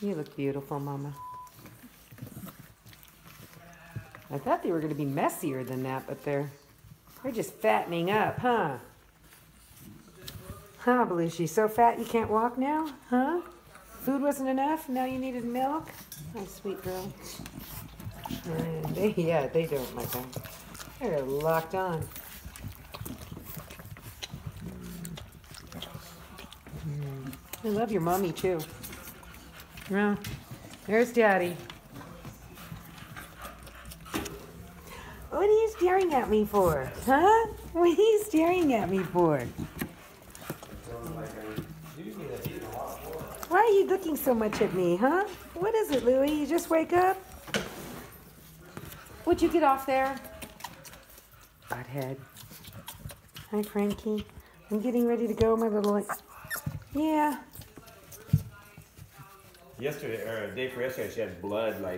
You look beautiful, Mama. I thought they were going to be messier than that, but they're they're just fattening up, huh? Huh, Blue? She's so fat you can't walk now, huh? Food wasn't enough. Now you needed milk. Oh, sweet girl. Uh, they, yeah, they don't like that. They're locked on. I love your mommy too. Well, there's Daddy. What are you staring at me for? Huh? What are you staring at me for? Why are you looking so much at me, huh? What is it, Louie? You just wake up? Would you get off there? Butthead. Hi, Frankie. I'm getting ready to go, my little. Yeah. Yesterday, or a day for yesterday, she had blood like.